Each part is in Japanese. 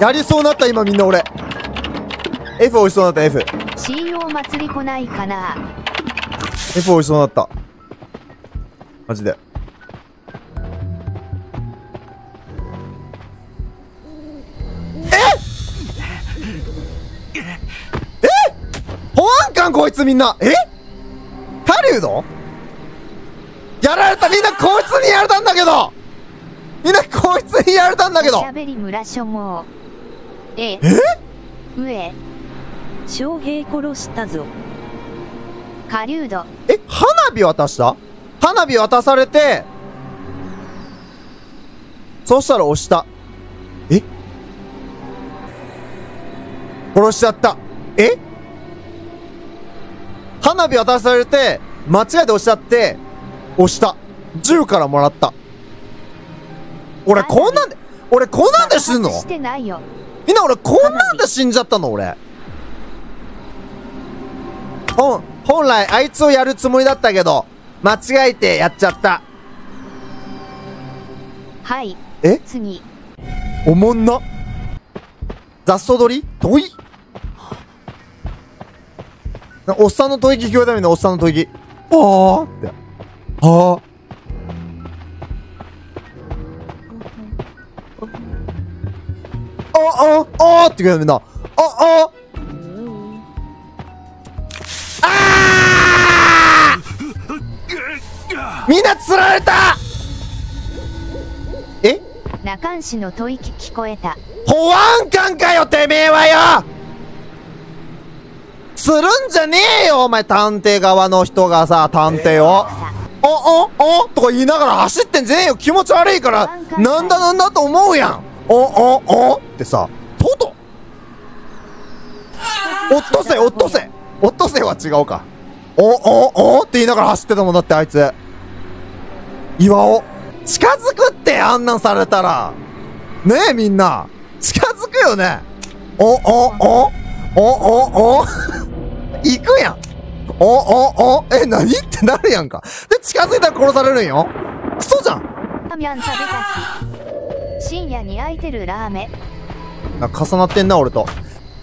やりそうになった今みんな俺。F 押しそうになった F CEO 祭り来ないかな。F 押しそうになった。マジで。え？え？保安官こいつみんな。え？狩人やられたみんなこいつにやられたんだけどみんなこいつにやられたんだけどおしゃべり村所望え？え？上翔平殺したぞ。狩人え花火渡した？花火渡されて、そしたら押した。え？殺しちゃった。え？花火渡されて、間違えて押しちゃって、押した。銃からもらった。俺こんなんで、俺こんなんで死ぬの？みんな俺こんなんで死んじゃったの？俺。本、本来あいつをやるつもりだったけど、間違えてやっちゃった。はいえ？次おもんな。雑草取り？問いなおっさんの吐息聞こえたみんなおっさんの吐息。はあって。はあ。あ、あ、あって言うみんな。あ、あ。あー。みんな釣られた！え？中ん氏の吐息聞こえた。保安官かよてめえはよ！するんじゃねえよお前探偵側の人がさ探偵をおおおとか言いながら走ってんじゃねえよ。気持ち悪いから。なんだなんだと思うやん。おおおってさトドおっとせおっとせ。おっとせは違うか。おおおって言いながら走ってたもん。だってあいつ。岩尾。近づくってあんなんされたら。ねえみんな。近づくよね。おおお。おおお。行くやん。おおおえ何？ってなるやんか。で近づいたら殺されるんよ。クソじゃん。ラーメン食べたし深夜に空いてるラーメン。あ重なってんな俺と。フ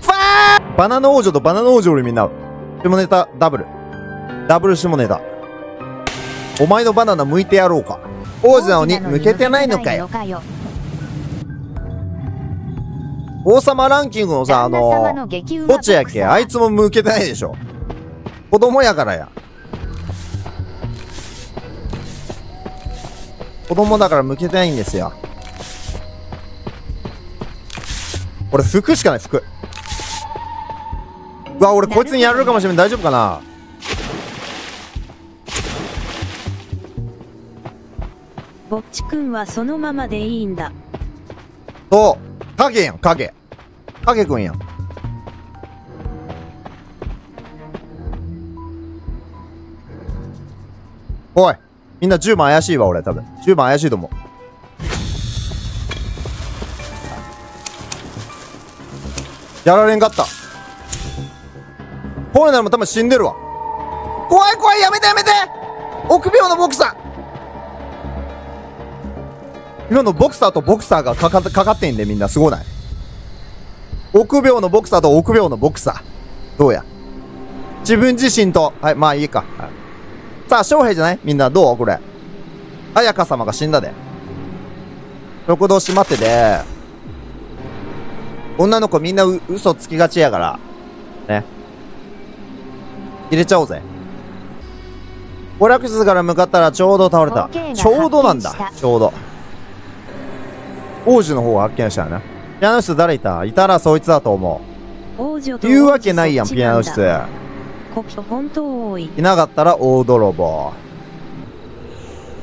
ァーバナナ王女とバナナ王女よりみんな。下ネタダブル。ダブル下ネタ。お前のバナナ剥いてやろうか。王子なのに剥けてないのかよ。王様ランキングのさあのどっちやっけあいつも向けてないでしょ子供やからや。子供だから向けてないんですよ。俺服しかない服。うわ俺こいつにやられるかもしれない大丈夫かな？ぼっちくんはそのままでいいんだ。そう。影やん影。影くんやんおいみんな10番怪しいわ俺多分。10番怪しいと思う。やられんかった。ホルナルも多分死んでるわ。怖い怖いやめてやめて。臆病のボクサー。今のボクサーとボクサーがかかかかってんでみんな。すごない。臆病のボクサーと臆病のボクサー。どうや。自分自身と。はいまあいいか、はい。さあ翔平じゃない？みんなどう？これ。綾香様が死んだで。食堂閉まってて女の子みんなう嘘つきがちやから。ね。入れちゃおうぜ。娯楽室から向かったらちょうど倒れた。ちょうどなんだ。ちょうど。王子の方が発見したよね。ピアノ室誰いた？いたらそいつだと思う。言うわけないやんピアノ室ここ本当多い。いなかったら大泥棒。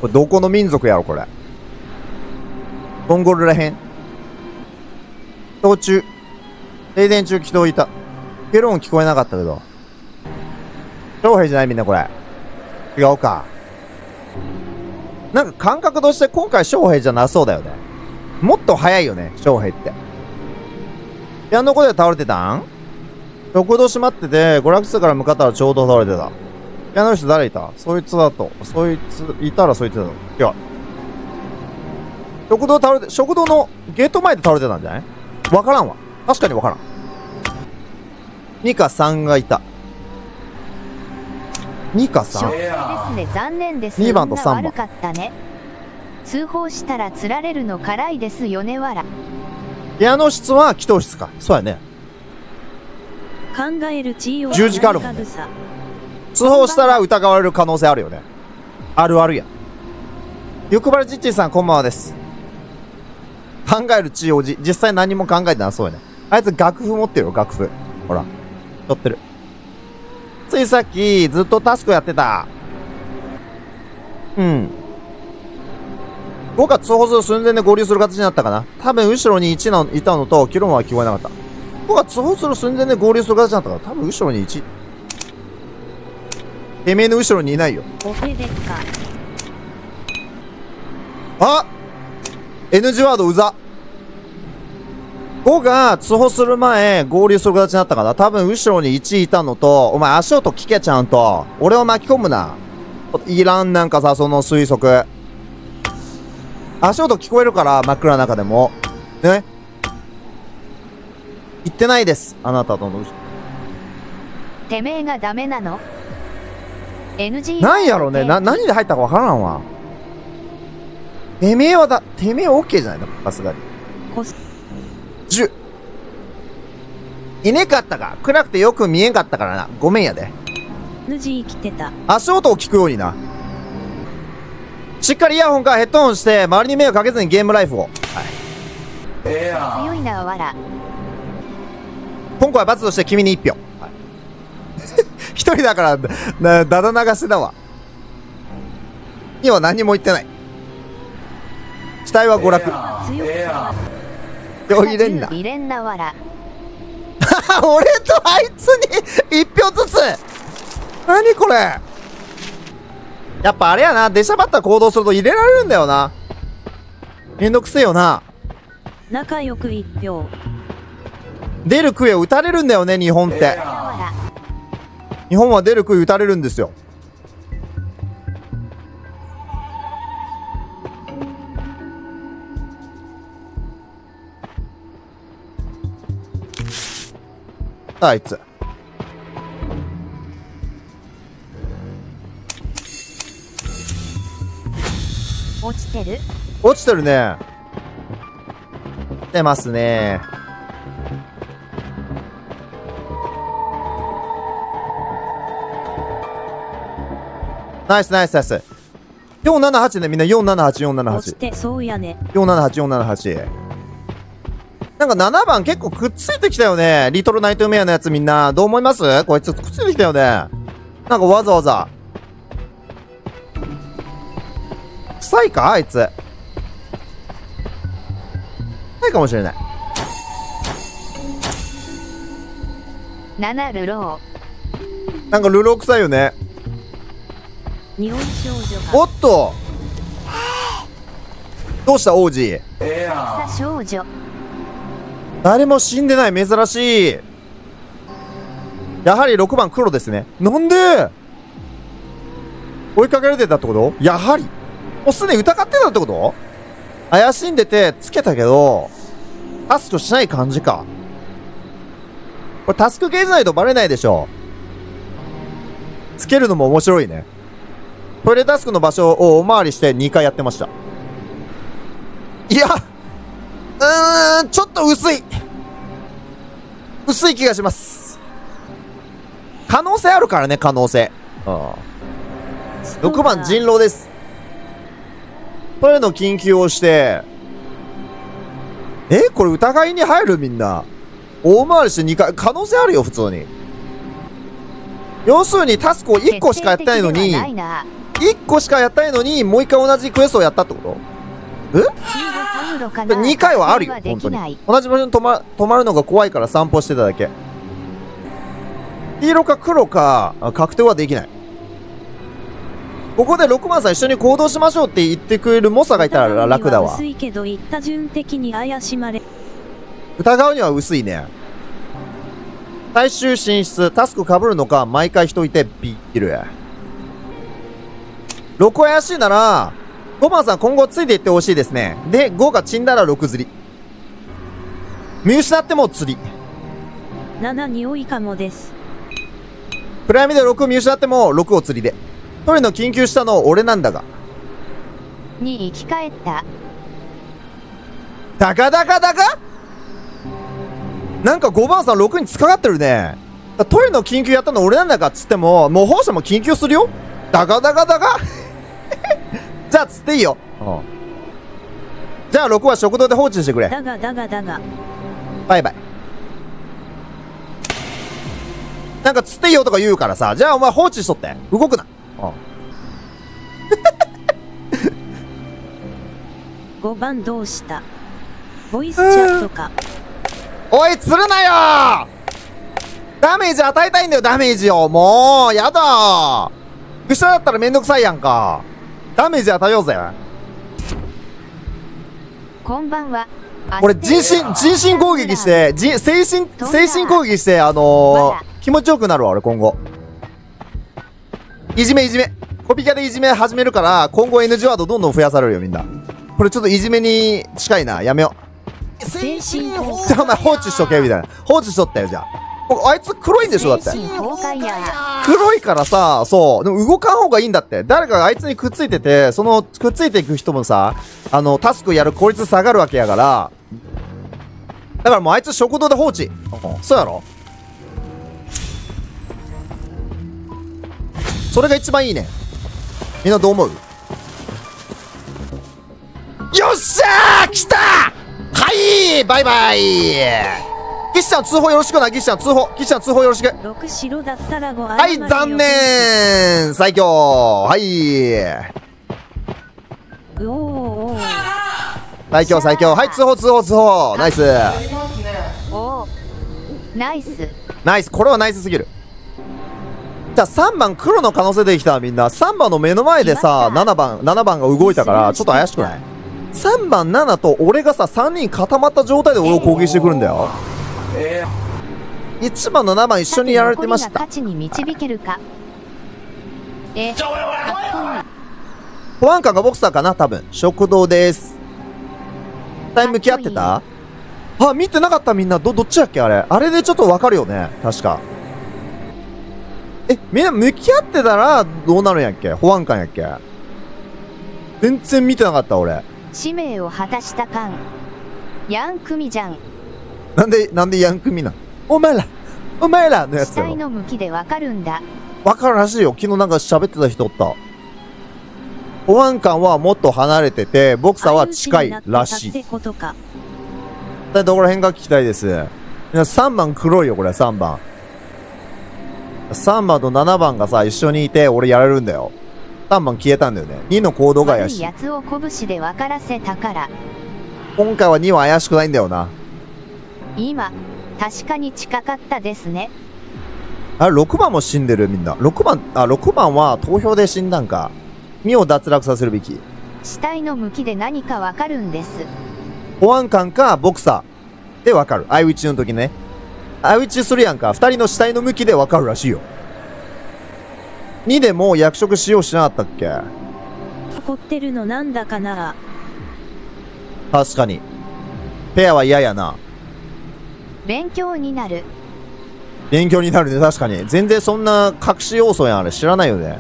これどこの民族やろこれ？モンゴルらへん？途中？停電中人いた。ケロ音聞こえなかったけど。翔平じゃないみんなこれ。違うか。なんか感覚として今回翔平じゃなそうだよね。もっと早いよね翔平って。ピアノ子で倒れてたん？食堂閉まってて、娯楽室から向かったらちょうど倒れてた。ピアノ室誰いた？そいつだと。そいつ、いたらそいつだと。いや。食堂倒れて、食堂のゲート前で倒れてたんじゃない？わからんわ。確かにわからん。2か3がいた。2かショック3。ですね残念です二番と三番運が悪かったね通報したら釣られるの辛いですよねわらピアノ室は祈祷室か。そうやね。考える地位を十字架あるもんねぐさ通報したら疑われる可能性あるよね。あるあるや。欲張りちっちーさんこんばんはです。考える地位おじ。実際何も考えてなそうやね。あいつ楽譜持ってるよ、楽譜。ほら。撮ってる。ついさっき、ずっとタスクやってた。うん。僕が通報する寸前で合流する形になったかな。多分後ろに1のいたのと、キロマは聞こえなかった。僕が通報する寸前で合流する形になったから、多分後ろに1。てめえの後ろにいないよ。あ !N 字ワードうざ。5が通報する前、合流する形になったかな多分後ろに1いたのと、お前足音聞けちゃんと、俺を巻き込むな。いらんなんかさ、その推測。足音聞こえるから、真っ暗な中でも。ね？言ってないです。あなたとの。てめえがダメなの？NG なんやろねな、何で入ったかわからんわ。てめえはだ、てめえ OK じゃないの？さすがに。コス10。いねかったか。暗くてよく見えんかったからな。ごめんやで。ヌジー来てた足音を聞くようにな。しっかりイヤホンかヘッドホンして、周りに迷惑かけずにゲームライフを。はい。強いなわら今回は罰として君に一票。はい。一人だから、な、だだ流しだわ。今は何も言ってない。死体は娯楽。よ入れんな。入れんなわら俺とあいつに一票ずつ何これやっぱあれやな、出しゃばった行動すると入れられるんだよな。めんどくせえよな。仲良く一票出る杭を打たれるんだよね、日本って。日本は出る杭打たれるんですよ。あいつ。落ちてる落ちてるね。出ますね。ナイスナイスナイス。478ね、みんな478、478。落ちてそうやね478、478。なんか7番結構くっついてきたよね。リトルナイトメアのやつみんな。どう思います？こいつくっついてきたよね。なんかわざわざ。臭いか？あいつ。臭いかもしれない。7ルロなんかルロー臭いよね。少女がおっと。どうした王子？少女。誰も死んでない珍しい。やはり6番黒ですね。なんで？追いかけられてたってこと？やはり。もうすでに疑ってたってこと？怪しんでてつけたけどタスクしない感じか。これタスク系じゃないとバレないでしょつけるのも面白いねトイレタスクの場所をお回りして2回やってましたいやうーん、ちょっと薄い。薄い気がします。可能性あるからね、可能性。うん。6番人狼です。トイレの緊急をして、えこれ疑いに入る？みんな。大回りして2回、可能性あるよ、普通に。要するにタスクを1個しかやってないのに、1個しかやってないのに、もう1回同じクエストをやったってこと？シードパウロかな2回はあるよ、で本当に。同じ場所に止ま止まるのが怖いから散歩してただけ。黄色か黒か、あ確定はできない。ここで6番さん一緒に行動しましょうって言ってくれる猛者がいたら楽だわ薄。いけど言った順的に怪しまれ疑うには薄いね。最終進出、タスク被るのか、毎回人いてビッる。6怪しいなら、5番さん今後ついていってほしいですね。で、5が死んだら6釣り。見失っても釣り。7匂いかもです。暗闇で6見失っても6を釣りで。トイレの緊急したの俺なんだが。に生き返った。ダカダカダカなんか5番さん6に突っかかってるね。だトイレの緊急やったの俺なんだかっつっても、模倣者も緊急するよダカダカダカじゃあ釣っていいよ。じゃあ6は食堂で放置してくれ。だがだがだが。バイバイ。なんか釣っていいよとか言うからさ、じゃあお前放置しとって。動くな。5番どうした？ボイスチャットか。おい、釣るなよダメージ与えたいんだよ、ダメージを。もう、やだ愚者だったらめんどくさいやんか。ダメージ与えようぜ。こんばんは。俺、人身、人身攻撃し。て、じ精神、精神攻撃して、あのー、気持ちよくなるわ、俺、今後。いじめ、いじめ。コピキャでいじめ始めるから、今後 NG ワードどんどん増やされるよ、みんな。これちょっといじめに近いな。やめよう。精神じゃあお前放置しとけ、みたいな。放置しとったよ、じゃあ。おあいつ黒いんでしょ、だって。黒いからさ、そう。でも動かん方がいいんだって。誰かがあいつにくっついてて、そのくっついていく人もさ、あの、タスクやる効率下がるわけやから。だからもうあいつ食堂で放置。そうやろ？それが一番いいね。みんなどう思う？よっしゃー来たはいバイバイギシちゃん通報よろしくな、ギシちゃん通報。ギシちゃん通報よろしく。6白だったら5はい、残念最強はい。うおーおー最強最強はい、通報通報通報ナイス。ナイス。ナイスこれはナイスすぎる。じゃあ3番黒の可能性できたみんな。3番の目の前でさ、いました7番、7番が動いたから、ちょっと怪しくない ?3 番7と俺がさ、3人固まった状態で俺を攻撃してくるんだよ。1番の7番一緒にやられてましたちに導けるか。え。保安官がボクサーかな多分。食堂です。タイム向き合ってた？あ、見てなかったみんな。ど、どっちだっけあれ。あれでちょっとわかるよね。確か。え、みんな向き合ってたらどうなるんやっけ？保安官やっけ？全然見てなかった俺。使命を果たした感。ヤンクミじゃん。なんで、なんでヤンクミなお前らお前らのや死つの向きでわかるんだ。わかるらしいよ。昨日なんか喋ってた人おった。保安官はもっと離れてて、ボクサーは近いらしいっ。てことか。でどこら辺が聞きたいです？いや、3番黒いよ、これ、3番。3番と7番がさ、一緒にいて、俺やれるんだよ。3番消えたんだよね。2の行動が怪しいやつを拳で分からせたから。今回は2は怪しくないんだよな。今、確かに近かったですね。あれ、6番も死んでる、みんな。6番、あ、6番は投票で死んだんか。身を脱落させるべき。死体の向きで何かわかるんです。保安官か、ボクサー。でわかる。相打ちの時ね。相打ちするやんか。二人の死体の向きでわかるらしいよ。2でもう役職使用しなかったっけ？怒ってるのなんだかな確かに。ペアは嫌やな。勉強になる。勉強になるね、確かに。全然そんな隠し要素やん、あれ。知らないよね。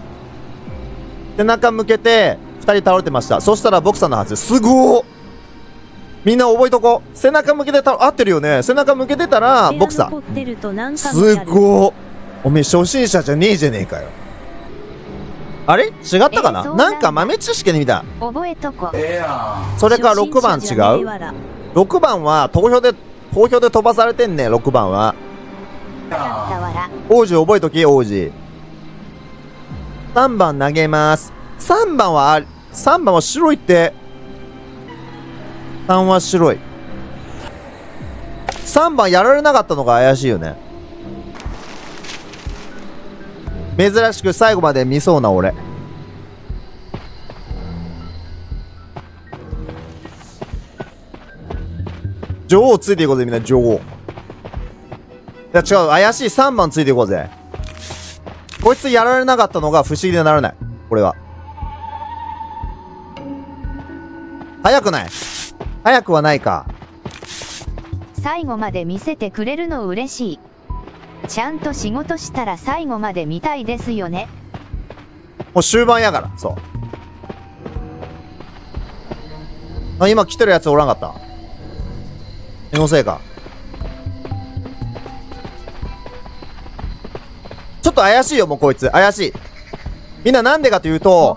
背中向けて、二人倒れてました。そしたらボクサーのはず。すごーみんな覚えとこう。背中向けてた、合ってるよね。背中向けてたら、ボクサー。すごーおめえ初心者じゃねえじゃねえかよ。あれ？違ったかな、えーなんか豆知識で見た。覚えとこ。それから6番違う？わら ?6 番は投票で、投票で飛ばされてんね、6番は。王子覚えとき、王子。3番投げます。3番は、3番は白いって。3は白い。3番やられなかったのが怪しいよね。珍しく最後まで見そうな俺。女王ついていこうぜ、みんな、女王。いや違う、怪しい3番ついていこうぜ。こいつやられなかったのが不思議でならない。これは。早くない？早くはないか。最後まで見せてくれるの嬉しい。ちゃんと仕事したら最後まで見たいですよね。もう終盤やから、そう。あ、今来てるやつおらんかった。気のせいか。ちょっと怪しいよ、もうこいつ。怪しい。みんななんでかというと、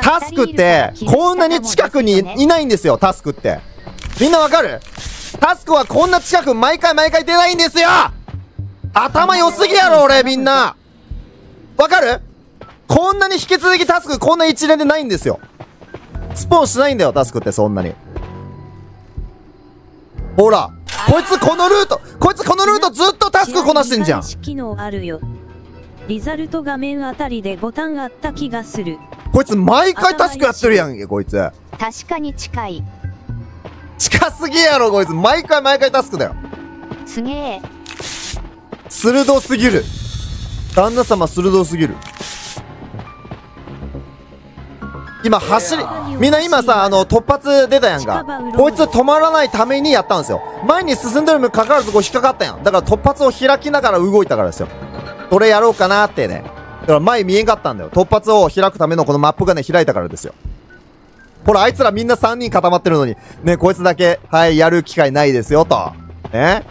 タスクって、こんなに近くにいないんですよ、タスクって。みんなわかる？タスクはこんな近く毎回毎回出ないんですよ頭良すぎやろ、俺、みんなわかる？こんなに引き続きタスクこんな一連でないんですよ。スポーンしないんだよ、タスクってそんなに。ほら、こいつこのルート、こいつこのルートずっとタスクこなしてんじゃん機能あるよ。リザルト画面あたりでボタンあった気がする。こいつ毎回タスクやってるやんけ、こいつ。確かに近い。近すぎやろ、こいつ。毎回毎回タスクだよ。すげえ。鋭すぎる。旦那様鋭すぎる。今走り、みんな今さ、あの、突発出たやんか。こいつ止まらないためにやったんですよ。前に進んでるにもかかわらずこう引っかかったやん。だから突発を開きながら動いたからですよ。それやろうかなってね。だから前見えんかったんだよ。突発を開くためのこのマップがね、開いたからですよ。ほら、あいつらみんな3人固まってるのに、ね、こいつだけ、はい、やる機会ないですよ、と。ね。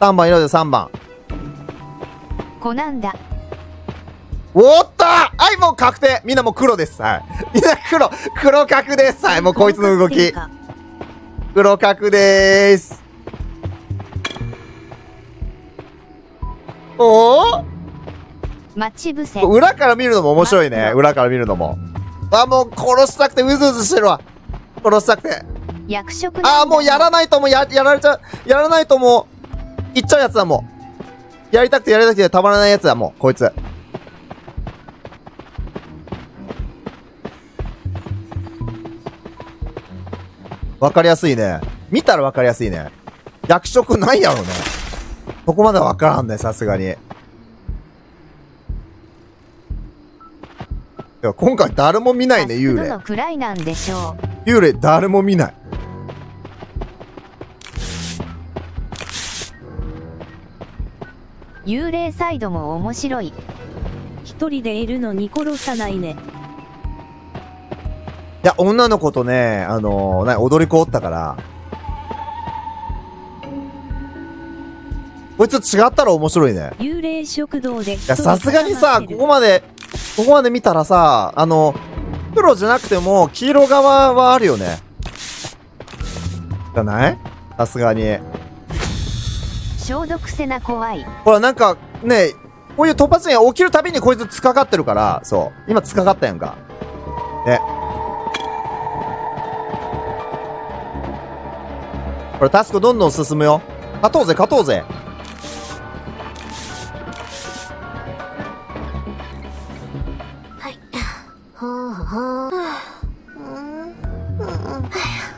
3番色で3番。コナンだ。おっとはい、もう確定みんなもう黒です。はい。みんな黒、黒角です。はい、もうこいつの動き。黒角でーす。おお待ち伏せ。裏から見るのも面白いね。裏から見るのも。あ、もう殺したくてうずうずしてるわ。殺したくて。役職あー、もうやらない。ともうや、やられちゃう。やらないともう、いっちゃうやつだもう。やりたくてやりたくてたまらないやつだもう、こいつ。わかりやすいね。見たらわかりやすいね。役職ないやろね。そこまではわからんね、さすがに。いや、今回誰も見ないね、幽霊どの。くらいなんでしょ幽霊誰も見ない。幽霊サイドも面白い。一人でいるのに殺さないね。いや、女の子とね、あのー、な踊り子おったから。こいつ違ったら面白いね。幽霊食堂でいや、さすがにさ、ここまで、ここまで見たらさ、あの、黒じゃなくても、黄色側はあるよね。じゃない？さすがに。消毒せな怖い。ほら、なんか、ね、こういう突発に起きるたびにこいつ突っかかってるから、そう。今突っかかったやんか。ね。これタスクどんどん進むよ。勝とうぜ、勝とうぜ。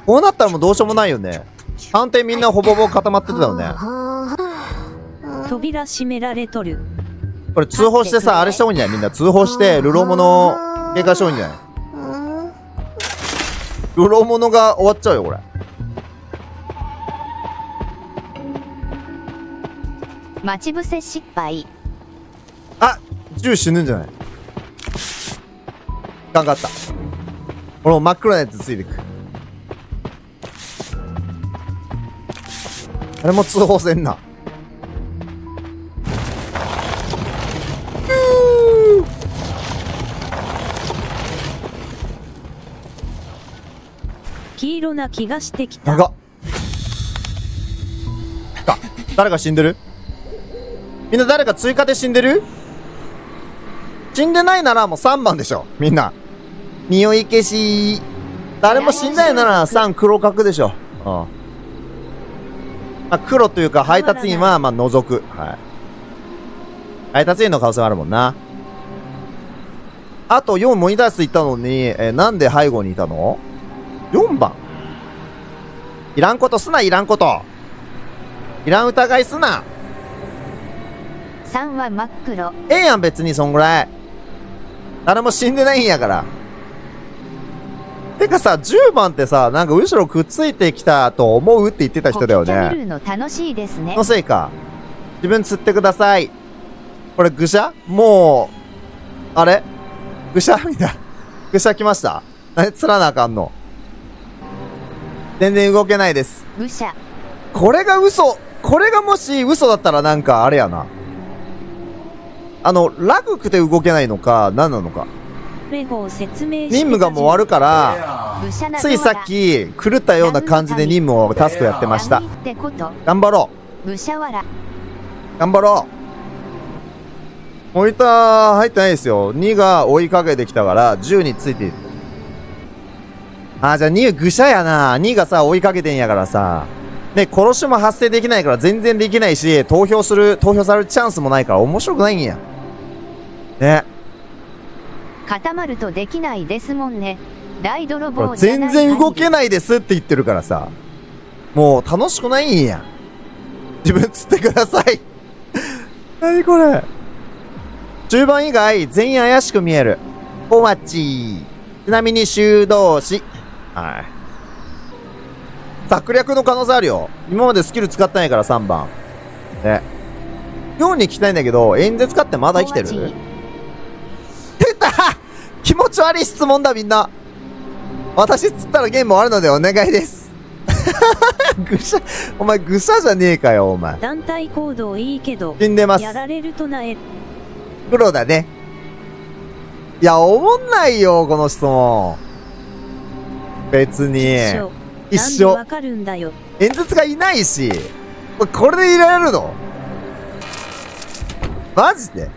こうなったらもうどうしようもないよね。判定みんなほぼほぼ固まってたよね。扉閉められとる。これ通報してさ、あれした方がいいんじゃない？みんな通報して、ルローモノ警戒した方がいいんじゃない？ルローモノが終わっちゃうよ、これ。待ち伏せ失敗。あ銃死ぬんじゃない？ガンかった。俺も真っ黒なやつついてく。あれも通報せんな。黄色な気がしてきた。長っ。か、誰か死んでる？みんな誰か追加で死んでる？死んでないならもう3番でしょ。みんな。匂い消し。誰も死んだいなら3黒角でしょ。うん。まあ、黒というか配達員はまあ除く。はい。配達員の可能性もあるもんな。あと4モニター室行ったのに、えーなんで背後にいたの ?4 番いらんことすな、いらんこと。いらん疑いすな。3は真っ黒。ええやん、別にそんぐらい。誰も死んでないんやから。てかさ、10番ってさ、なんか後ろくっついてきたと思うって言ってた人だよね。るの楽しいですねの。せいか。自分釣ってください。これ、愚者？もう、あれ？愚者？みたいな。愚者来ました何釣らなあかんの？全然動けないです。愚者。これが嘘これがもし嘘だったらなんかあれやな。あの、ラグくて動けないのか、何なのか。任務がもう終わるから、ついさっき、狂ったような感じで任務を、タスクやってました。闇ってこと。頑張ろ。う頑張ろうモニター入ってないですよ。2が追いかけてきたから、10についている。あー、じゃあ2愚者やな。2がさ、追いかけてんやからさ。ね、殺しも発生できないから全然できないし、投票する、投票されるチャンスもないから面白くないんや。ね。固まるとできないですもんね。大泥棒全然動けい。ないですって言ってるからさ。もう楽しくないんや。自分釣ってください。何これ。中盤以外全員怪しく見える。お待ち。ちなみに修道士。はい。策略の可能性あるよ。今までスキル使ってないから3番。ね。4に聞きたいんだけど、演説家ってまだ生きてる？出た！気持ち悪い質問だみんな。私釣ったらゲーム終わるのでお願いです。ぐしゃお前ぐしゃじゃねえかよお前。団体行動いいけど、死んでます。やられるとなえ、黒だね。いやおもんないよこの質問別に。一緒。一緒。なんでわかるんだよ。演説がいないし。これで入れられるの？マジで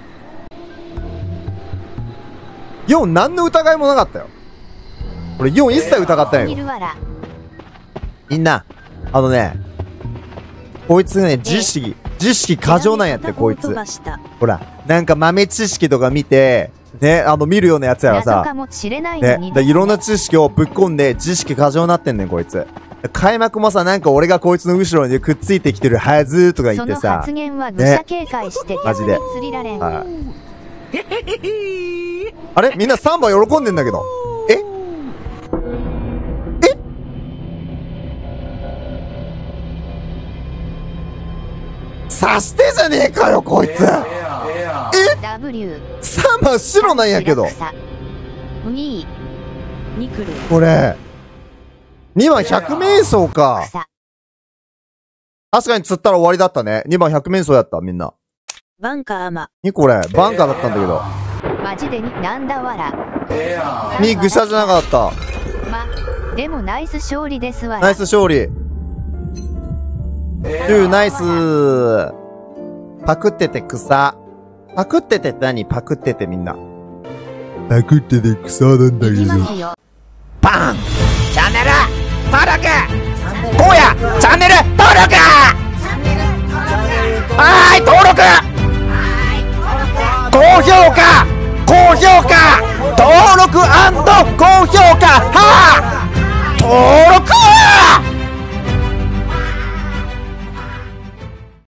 ？4何の疑いもなかったよ。俺4一切疑ってないよ。みんな、あのね、こいつね、知識、知識過剰なんやって、こいつ。ほら、なんか豆知識とか見て、ね、あの、見るようなやつやらさ、もしれないのねに、だいろんな知識をぶっ込んで、知識過剰になってんねん、こいつ。開幕もさ、なんか俺がこいつの後ろにくっついてきてるはずとか言ってさ。発、言は愚者警戒してマジで。釣りられん。はい。あれ？みんなサンバ喜んでんだけど。え？え？刺してじゃねえかよ、こいつ W。サンバ白なんやけど。草。2、に来る。これ。2番百面相か。草。確かに釣ったら終わりだったね。2番百面相やった、みんな。バンカーマ。にこれ、バンカーだったんだけど。マジでになんだわら。にぐしゃじゃなかった。ま、でもナイス勝利ですわら。ナイス勝利。10ナイスパクってて草。パクっててって何パクっててみんな。パクってて草なんだいきますよ。パン！チャンネル！登録！荒野チャンネル！登録！はーい！登録！高評価！高評価！登録高評価！はあ登録